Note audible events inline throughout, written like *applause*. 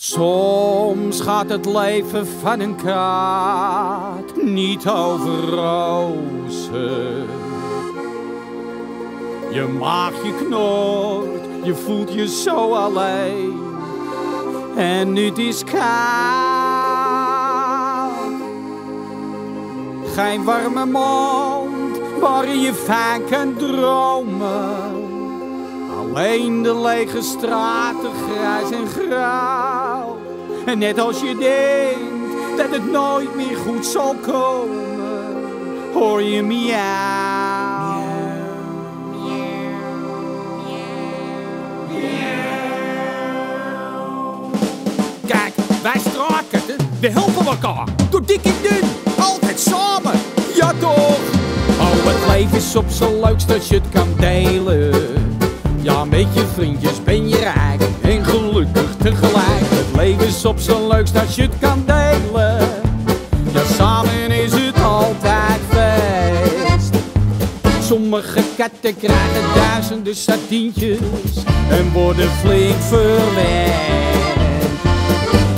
Soms gaat het leven van een kaart niet over rozen. Je maagje je voelt je zo alleen. En het is koud. Geen warme mond waarin je fijn kan dromen. Alleen de lege straten, grijs en grauw. En *laughs* net als je denkt dat het nooit meer goed zal komen, hoor je miauw. Kijk, wij straatkatten, we helpen elkaar. Door dik en dun, altijd samen. Ja toch? Oh, het leven is op zijn leukst als je het kan delen. Ja, met je vriendjes ben je rijk op zijn leukst als je het kan delen. Ja, samen is het altijd feest. Sommige katten krijgen duizenden sardientjes en worden flink verwend.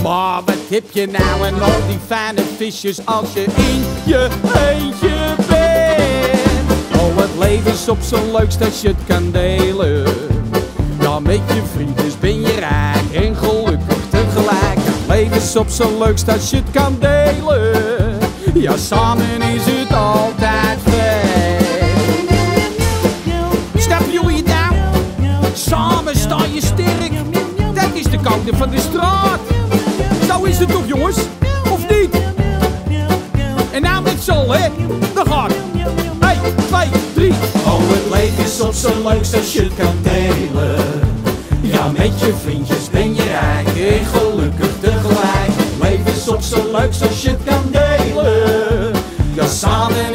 Maar wat heb je nou en al die fijne visjes als je in je eentje bent? Oh, het leven is op zijn leukst als je het kan delen. Ja, met je vriendjes ben je rijk en gelukkig is op zijn leukst als je het kan delen. Ja, samen is het altijd feest. Snappen jullie nou? Samen sta je sterk. Dat is de code van de straat. Zo is het toch, jongens? Of niet? En nou met z'n, hè? Dan gaat het. 1, 2, 3. Oh, het leven is op zijn leukst als je het kan delen. Ja, met je vriendjes ben je rijk en gelukkig wat zo leuk als je kan delen. Ja, samen